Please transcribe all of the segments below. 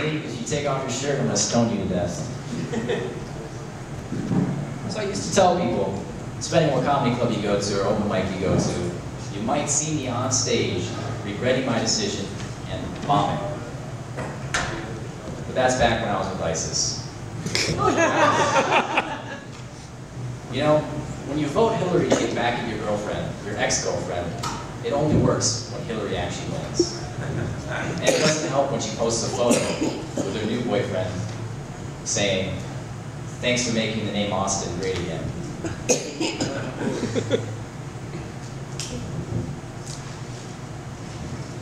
If you take off your shirt, I'm gonna stone you to death. so I used to tell people, depending what comedy club you go to or open mic you go to, you might see me on stage regretting my decision and bombing. But that's back when I was with ISIS. you know, when you vote Hillary to get back at your girlfriend, your ex-girlfriend, it only works when Hillary actually wins. And it doesn't help when she posts a photo with her new boyfriend saying, thanks for making the name Austin great again.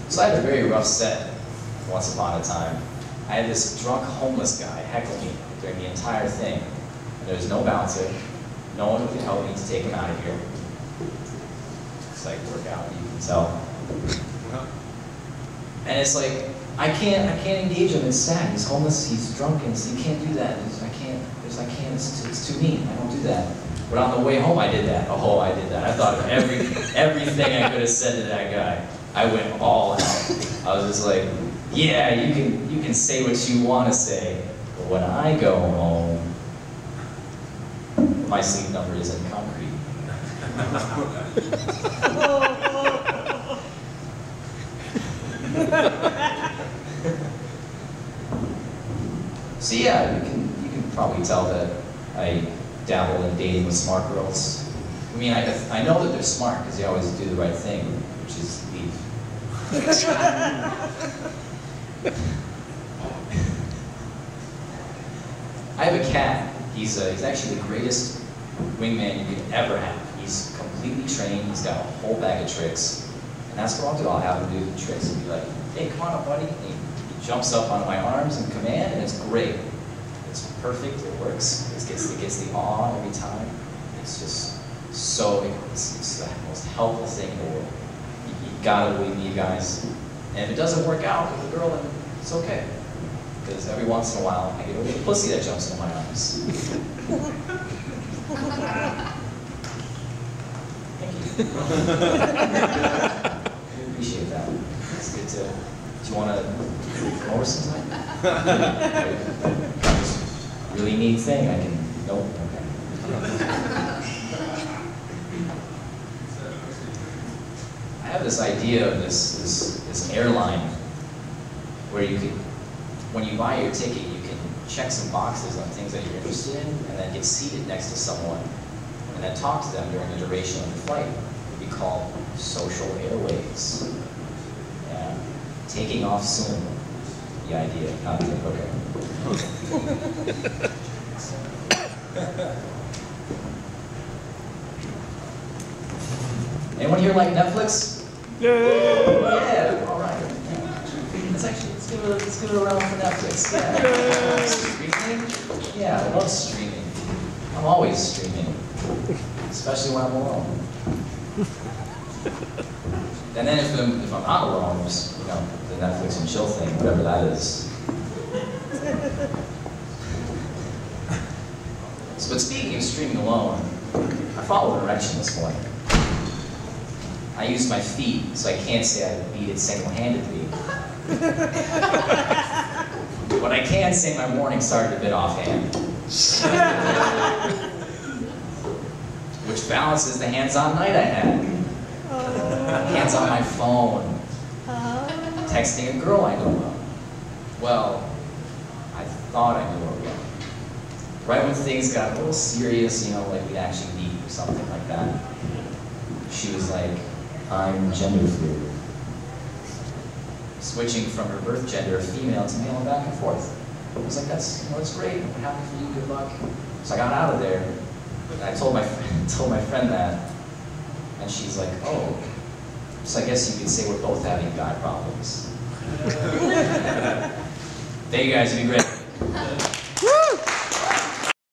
so I had a very rough set once upon a time. I had this drunk homeless guy heckle me during the entire thing. There was no bouncer, no one who could help me to take him out of here. Like workout, you can tell. And it's like, I can't, I can't engage him. It's sad. He's homeless. He's drunk, and you can't do that. It's, I can't. It's, I can't. It's, it's too mean. I don't do that. But on the way home, I did that. Oh, I did that. I thought of every everything I could have said to that guy. I went all out. I was just like, yeah, you can you can say what you want to say, but when I go home, my sleep number is in concrete. so yeah, you can you can probably tell that I dabble in dating with smart girls. I mean, I, I know that they're smart because they always do the right thing, which is leave. I have a cat. He's, uh, he's actually the greatest wingman you could ever have. He's completely trained. He's got a whole bag of tricks. And that's what I'll do. I'll have him do the tricks and be like, hey, come on up, buddy. And he, jumps up onto my arms in command, and it's great. It's perfect. It works. It gets, it gets the awe every time. It's just so, it's, it's the most helpful thing in the world. You, you gotta believe me, guys. And if it doesn't work out with the girl, then it's okay. Because every once in a while, I get a little pussy that jumps into my arms. I appreciate that. It's good to. Do you want to come over sometime? really neat thing. I can. Nope. Okay. I have this idea of this this this airline where you can, when you buy your ticket, you can check some boxes on things that you're interested in, and then get seated next to someone, talk to them during the duration of the flight. Would be called social airways. Yeah. Taking off soon. The idea, not the okay. Anyone here like Netflix? Yeah. Yeah, all right. Let's actually, let's give it, a- let's give it a round for Netflix. Yeah. Streaming? Yeah, I love streaming. I'm always streaming, especially when I'm alone. And then if I'm, if I'm not alone, you know, the Netflix and chill thing, whatever that is. So, but speaking of streaming alone, I followed direction this morning. I use my feet, so I can't say I beat it single-handedly. but I can say my morning started a bit offhand. Which balances the hands-on night I had. Oh. Hands on my phone, oh. texting a girl I don't know. Well, I thought I knew her well. Right when things got a little serious, you know, like we'd actually meet or something like that, she was like, I'm gender fluid. Switching from her birth gender, female to male, and back and forth. I was like, that's, you know, that's great. I'm happy for you. Good luck. So I got out of there. I told my friend, told my friend that, and she's like, oh. So I guess you could say we're both having guy problems. Thank you guys. You've been great.